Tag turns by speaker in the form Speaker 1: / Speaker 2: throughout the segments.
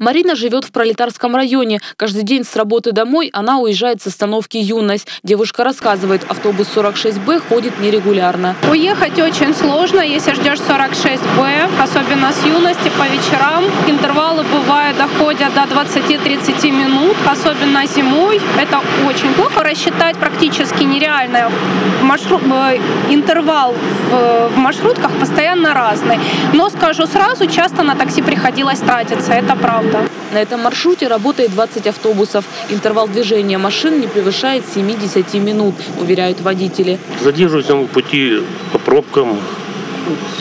Speaker 1: Марина живет в Пролетарском районе. Каждый день с работы домой она уезжает с остановки «Юность». Девушка рассказывает, автобус 46Б ходит нерегулярно.
Speaker 2: Уехать очень сложно, если ждешь 46Б, особенно с юности по вечерам. Интервалы бывают, доходят до 20-30 минут, особенно зимой. Это очень плохо. Рассчитать практически нереально. Маршрут, э, интервал в, в маршрутках постоянно разный. Но скажу сразу, часто на такси приходилось тратиться, это правда.
Speaker 1: На этом маршруте работает 20 автобусов. Интервал движения машин не превышает 70 минут, уверяют водители.
Speaker 3: Задерживаемся в пути по пробкам,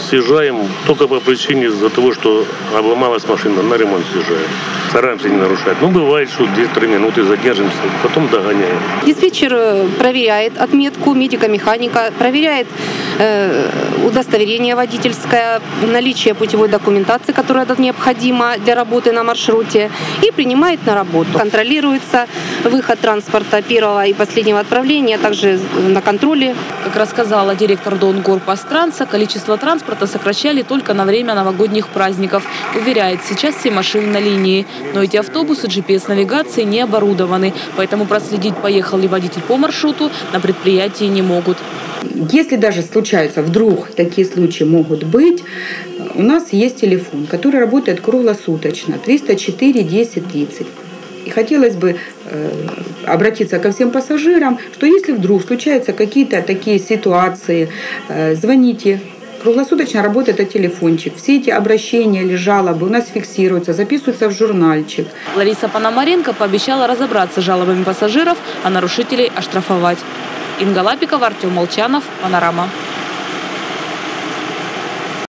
Speaker 3: съезжаем только по причине из-за того, что обломалась машина, на ремонт съезжаем. Стараемся не нарушать. Ну, бывает, что 2-3 минуты задержимся, потом догоняем.
Speaker 4: Диспетчер э, проверяет отметку медика-механика, проверяет э, удостоверение водительское, наличие путевой документации, которая необходима для работы на маршруте, и принимает на работу. Контролируется выход транспорта первого и последнего отправления, а также на контроле.
Speaker 1: Как рассказала директор Донгорпостранца, количество транспорта сокращали только на время новогодних праздников. Уверяет, сейчас все машины на линии. Но эти автобусы GPS-навигации не оборудованы, поэтому проследить, поехал ли водитель по маршруту, на предприятии не могут.
Speaker 5: Если даже случаются, вдруг такие случаи могут быть, у нас есть телефон, который работает круглосуточно, 304 10 30. И хотелось бы э, обратиться ко всем пассажирам, что если вдруг случаются какие-то такие ситуации, э, звоните Круглосуточно работает этот телефончик. Все эти обращения или жалобы у нас фиксируются, записываются в журнальчик.
Speaker 1: Лариса Пономаренко пообещала разобраться с жалобами пассажиров, а нарушителей оштрафовать. Инга Лапикова, Артем Молчанов, Панорама.